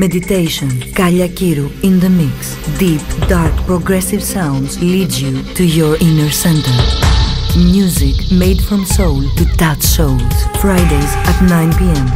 Meditation. Kallia Kyrou in the mix. Deep, dark, progressive sounds lead you to your inner center. Music made from soul to touch souls. Fridays at 9 p.m.